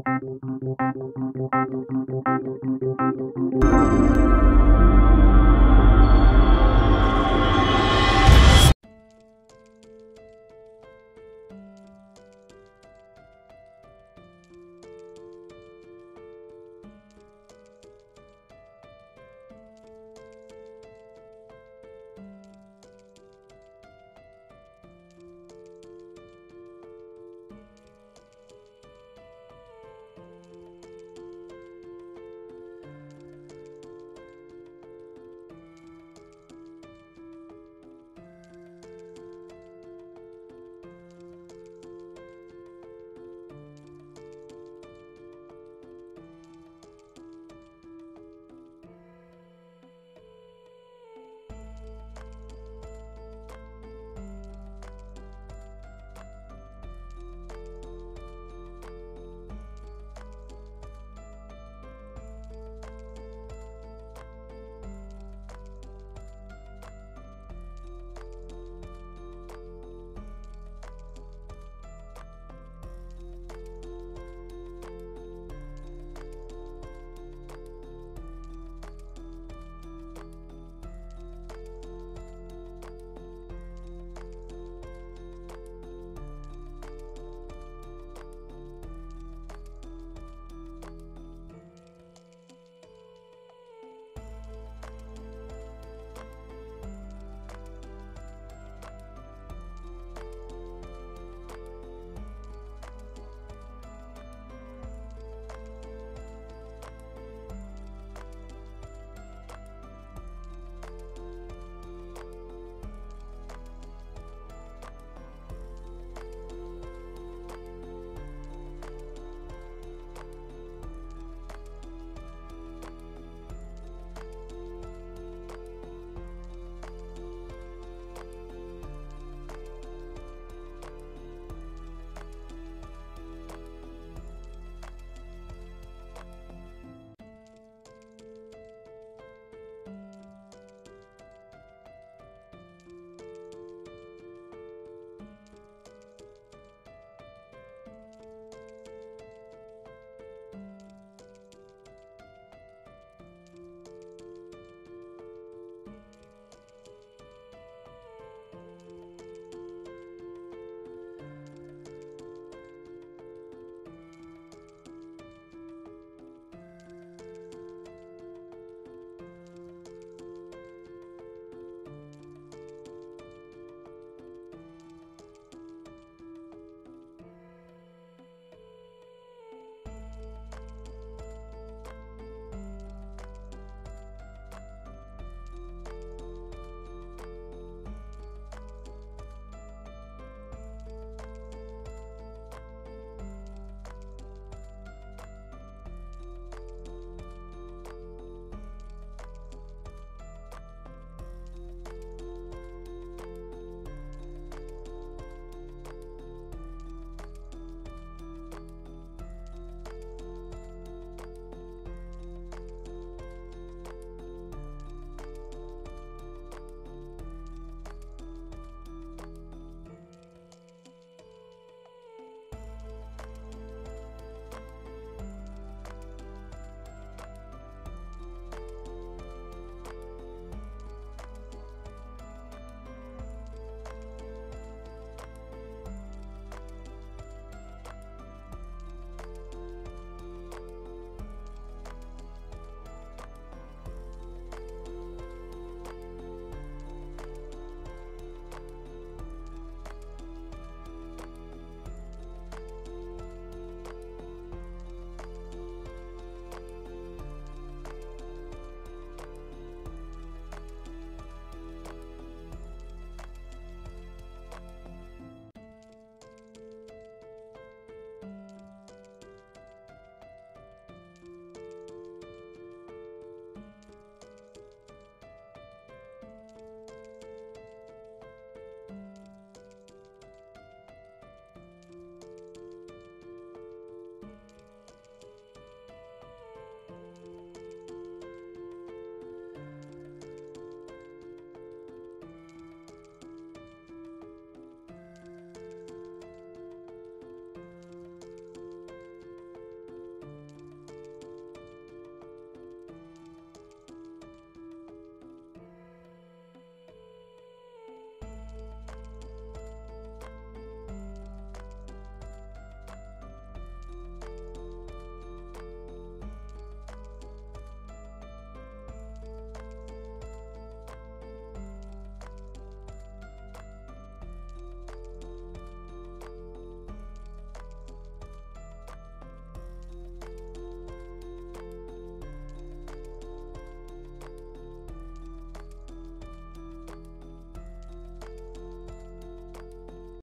Gracias.